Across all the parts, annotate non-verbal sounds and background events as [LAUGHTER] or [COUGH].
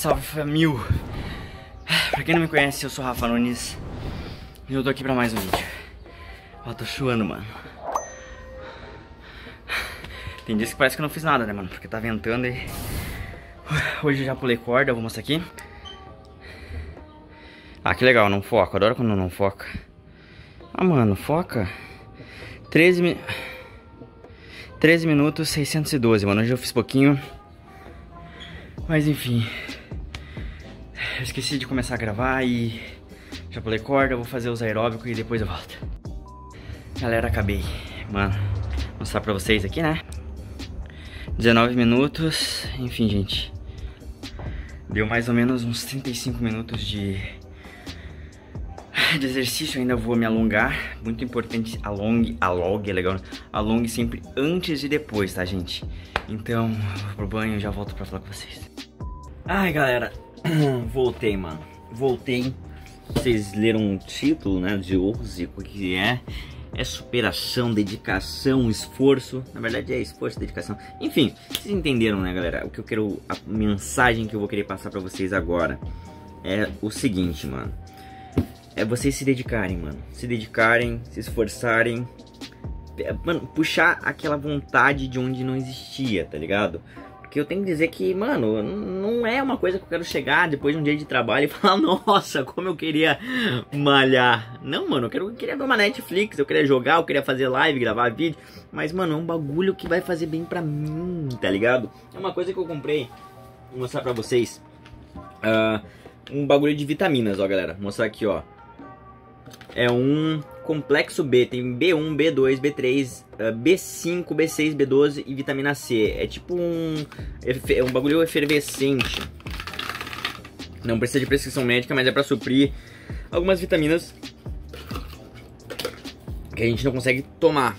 salve família! Pra quem não me conhece, eu sou Rafa Nunes e eu tô aqui pra mais um vídeo. Ó, tô chuando, mano. Tem dias que parece que eu não fiz nada, né, mano? Porque tá ventando e... Hoje eu já pulei corda, vou mostrar aqui. Ah, que legal, não foca. Adoro quando não foca. Ah, mano, foca. 13 minutos... 13 minutos 612, mano. Hoje eu fiz pouquinho. Mas enfim. Eu esqueci de começar a gravar e já pulei corda, vou fazer os aeróbicos e depois eu volto. Galera, acabei. Mano, vou mostrar pra vocês aqui, né? 19 minutos, enfim, gente. Deu mais ou menos uns 35 minutos de, de exercício, ainda vou me alongar. Muito importante, alongue, alongue, é legal. Né? Alongue sempre antes e depois, tá, gente? Então, vou pro banho e já volto pra falar com vocês. Ai, galera, [CLEARS THROAT] voltei, mano. Voltei. Vocês leram o título, né, de hoje, o que é? É superação, dedicação, esforço. Na verdade é esforço, dedicação. Enfim, vocês entenderam, né, galera? O que eu quero, a mensagem que eu vou querer passar pra vocês agora é o seguinte, mano. É vocês se dedicarem, mano. Se dedicarem, se esforçarem. Mano, puxar aquela vontade de onde não existia, tá ligado? Que eu tenho que dizer que, mano, não é uma coisa que eu quero chegar depois de um dia de trabalho e [LAUGHS] falar, nossa, como eu queria malhar. Não, mano, eu, quero, eu queria ver uma Netflix, eu queria jogar, eu queria fazer live, gravar vídeo. Mas, mano, é um bagulho que vai fazer bem pra mim, tá ligado? É uma coisa que eu comprei, vou mostrar pra vocês. Uh, um bagulho de vitaminas, ó, galera. Vou mostrar aqui, ó. É um complexo B, tem B1, B2, B3, B5, B6, B12 e vitamina C. É tipo um, é um bagulho efervescente. Não precisa de prescrição médica, mas é para suprir algumas vitaminas que a gente não consegue tomar.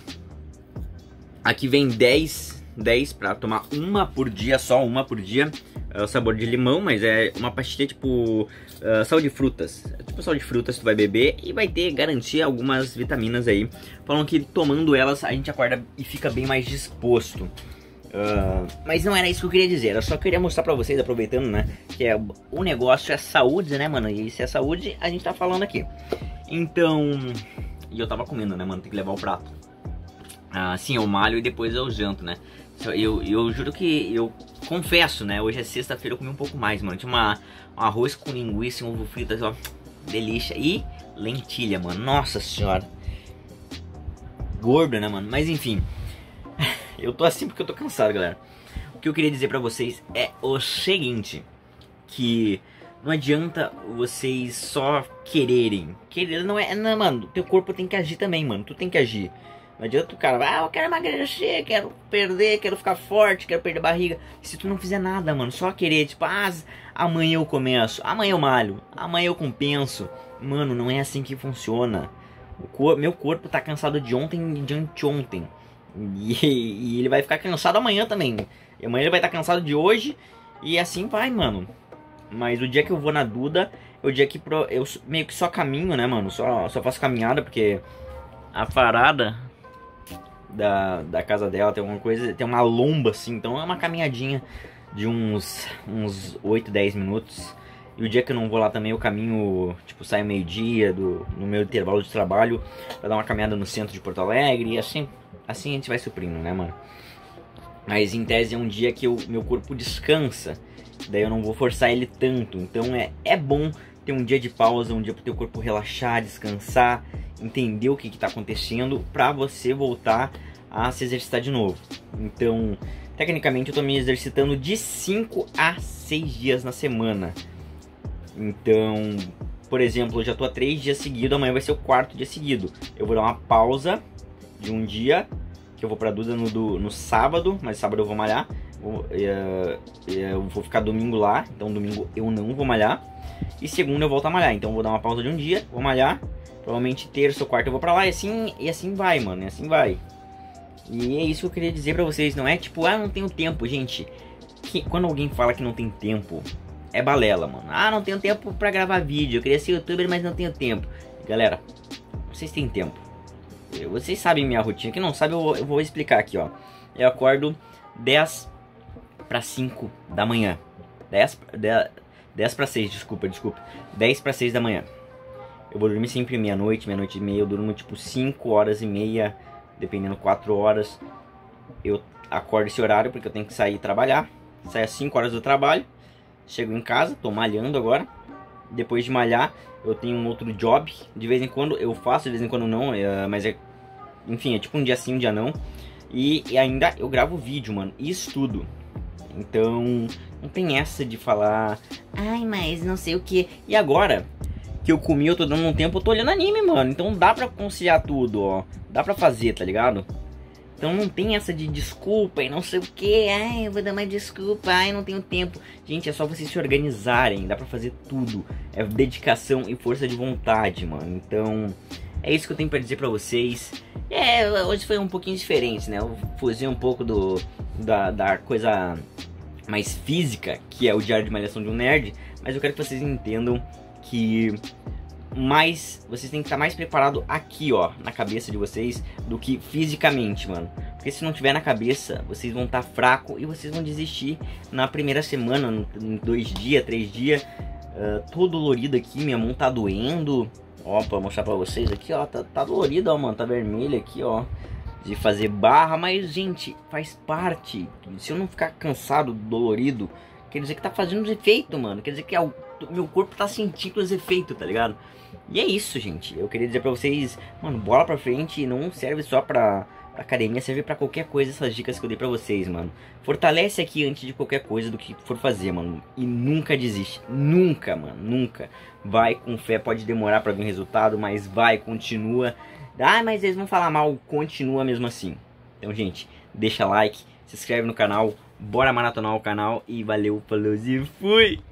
Aqui vem 10, 10 para tomar uma por dia, só uma por dia é o sabor de limão, mas é uma pastilha tipo uh, sal de frutas. É tipo sal de frutas tu vai beber e vai ter garantia algumas vitaminas aí. Falam que tomando elas a gente acorda e fica bem mais disposto. Uh, mas não era isso que eu queria dizer, eu só queria mostrar pra vocês, aproveitando, né? Que é, o negócio é saúde, né, mano? E se é saúde, a gente tá falando aqui. Então. E eu tava comendo, né, mano? Tem que levar o prato. Ah, sim, eu malho e depois eu janto, né? Eu, eu juro que eu confesso, né? Hoje é sexta-feira, eu comi um pouco mais, mano. Tinha uma, um arroz com linguiça e um ovo frito, assim, ó. Delícia. E lentilha, mano. Nossa senhora. Gordo, né, mano? Mas enfim. [LAUGHS] Eu tô assim porque eu tô cansado, galera. O que eu queria dizer pra vocês é o seguinte. Que não adianta vocês só quererem. Querer não é. Não, mano. Teu corpo tem que agir também, mano. Tu tem que agir. Não adianta o cara, ah, eu quero emagrecer, quero perder, quero ficar forte, quero perder barriga. Se tu não fizer nada, mano, só querer, tipo, ah, amanhã eu começo, amanhã eu malho, amanhã eu compenso. Mano, não é assim que funciona. Cor meu corpo tá cansado de ontem e de anteontem. E, e, ele vai ficar cansado amanhã também. E amanhã ele vai estar tá cansado de hoje. E assim vai, mano. Mas o dia que eu vou na Duda, é o dia que eu meio que só caminho, né, mano? Só, só faço caminhada, porque a parada da, da casa dela tem alguma coisa, tem uma lomba assim, então é uma caminhadinha de uns, uns 8, 10 minutos. E o dia que eu não vou lá também, o caminho, tipo, sai meio-dia no meu intervalo de trabalho pra dar uma caminhada no centro de Porto Alegre e assim, assim a gente vai suprindo, né, mano? Mas em tese é um dia que o meu corpo descansa, daí eu não vou forçar ele tanto. Então é, é bom ter um dia de pausa, um dia pro teu corpo relaxar, descansar entender o que está acontecendo para você voltar a se exercitar de novo. Então, tecnicamente eu estou me exercitando de 5 a 6 dias na semana. Então, por exemplo, eu já estou há 3 dias seguidos, amanhã vai ser o quarto dia seguido. Eu vou dar uma pausa de um dia, que eu vou para Duda no, no sábado, mas sábado eu vou malhar. Vou, uh, eu vou ficar domingo lá, então domingo eu não vou malhar. E segunda eu volto a malhar, então vou dar uma pausa de um dia, vou malhar Provavelmente terça ou quarta eu vou pra lá e assim, e assim vai, mano. E assim vai. E é isso que eu queria dizer pra vocês. Não é tipo, ah, não tenho tempo, gente. Que, quando alguém fala que não tem tempo, é balela, mano. Ah, não tenho tempo pra gravar vídeo. Eu queria ser youtuber, mas não tenho tempo. Galera, vocês têm tempo. Vocês sabem minha rotina. Quem não sabe, eu, eu vou explicar aqui, ó. Eu acordo 10 para 5 da manhã. 10, 10 10 para 6, desculpa, desculpa. 10 para 6 da manhã. Eu vou dormir sempre meia-noite, meia-noite e meia. Eu durmo tipo 5 horas e meia, dependendo 4 horas. Eu acordo esse horário porque eu tenho que sair trabalhar. Saio às 5 horas do trabalho. Chego em casa, tô malhando agora. Depois de malhar, eu tenho um outro job. De vez em quando eu faço, de vez em quando não. É, mas é. Enfim, é tipo um dia sim, um dia não. E, e ainda eu gravo vídeo, mano. E estudo. Então, não tem essa de falar. Ai, mas não sei o que. E agora? Que eu comi, eu tô dando um tempo, eu tô olhando anime, mano. Então dá pra conciliar tudo, ó. Dá pra fazer, tá ligado? Então não tem essa de desculpa e não sei o que, ai, eu vou dar uma desculpa, ai, não tenho tempo. Gente, é só vocês se organizarem, dá pra fazer tudo. É dedicação e força de vontade, mano. Então, é isso que eu tenho pra dizer pra vocês. É, hoje foi um pouquinho diferente, né? Eu fugi um pouco do da, da coisa mais física, que é o diário de malhação de um nerd, mas eu quero que vocês entendam que mais vocês têm que estar mais preparado aqui, ó, na cabeça de vocês do que fisicamente, mano. Porque se não tiver na cabeça, vocês vão estar fraco e vocês vão desistir na primeira semana, em dois dias, três dias. Uh, tô dolorido aqui, minha mão tá doendo. Ó, pra mostrar pra vocês aqui, ó, tá, tá dolorido, ó, mano, tá vermelho aqui, ó. De fazer barra, mas, gente, faz parte. Se eu não ficar cansado, dolorido, quer dizer que tá fazendo os efeitos, mano. Quer dizer que é o meu corpo tá sentindo os efeitos, tá ligado? E é isso, gente. Eu queria dizer pra vocês, mano, bola pra frente não serve só pra academia, serve pra qualquer coisa essas dicas que eu dei pra vocês, mano. Fortalece aqui antes de qualquer coisa do que for fazer, mano. E nunca desiste. Nunca, mano, nunca. Vai com fé, pode demorar pra ver um resultado, mas vai, continua. Ah, mas eles vão falar mal, continua mesmo assim. Então, gente, deixa like, se inscreve no canal, bora maratonar o canal e valeu, falou e fui!